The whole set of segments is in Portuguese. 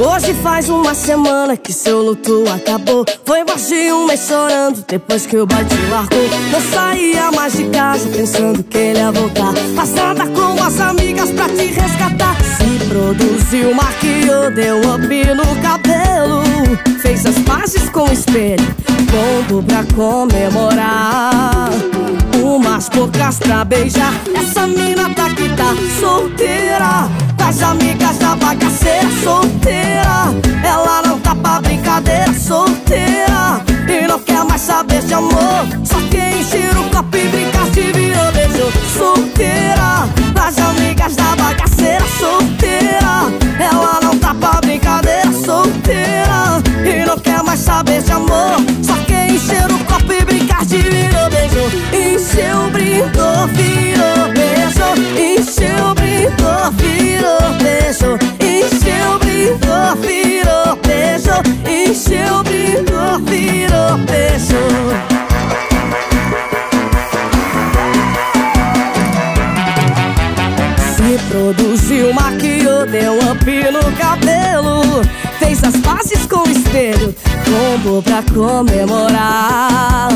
Hoje faz uma semana que seu luto acabou. Foi mais de um mês chorando depois que o boy te largou. Não saía mais de casa pensando que ele ia voltar. Passada com as amigas pra te resgatar. Se produziu, maquiou, deu up no cabelo. Fez as pazes com o espelho Bombo pra comemorar. Umas bocas pra beijar. Essa mina daqui tá solteira. Com as amigas da bagaceira solteira. Ela não tá pra brincadeira solteira. E não quer mais saber de amor. Só quer encher o copo e brincar de virou beijo Solteira. Com as amigas da bagaceira solteira. Ela não tá pra brincadeira solteira. E não quer mais saber de amor Brincou, virou beijo Encheu, brincou, virou beijo. Encheu, brincou, virou beijo. Encheu, brincou, virou beijo. Se produziu, maquiou, deu up no cabelo. Fez as pazes com o espelho Combo pra comemorar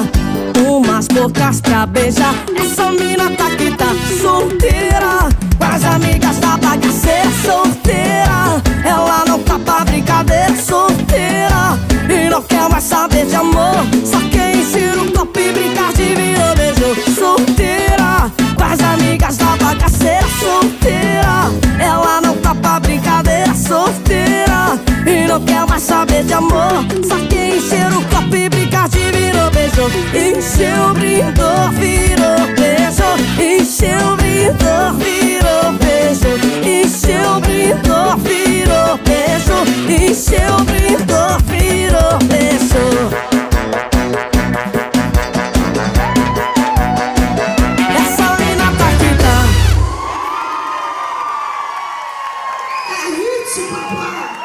Umas bocas pra beijar. Essa mina tá que tá solteira. Com as amigas da bagaceira solteira. Ela não tá pra brincadeira solteira. E não quer mais saber de amor. Só quer encher o copo e brincar de virou beijo. Solteira. Com as amigas da bagaceira solteira. Ela não tá pra brincadeira solteira. E não quer mais saber de amor. Só quer encher o copo esse papá.